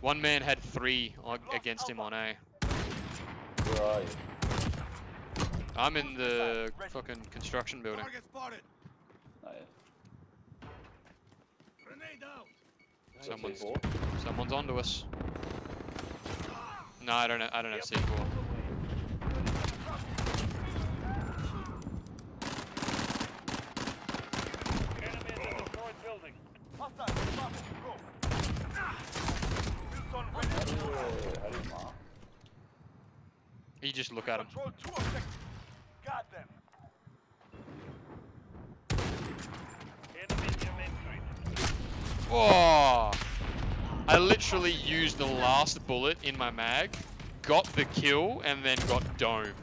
One man had three on, against him on A. Where are you? I'm in the fucking construction building. Target spotted. Oh, yeah. Grenade out. Someone's someone's onto us. No, I don't know. I don't have C4. Enemy in destroyed building. Hostile. You, how do you? Just look at him. Control two objectives. Got them. Enemy in your main street. Oh! I literally used the last bullet in my mag, got the kill, and then got domed.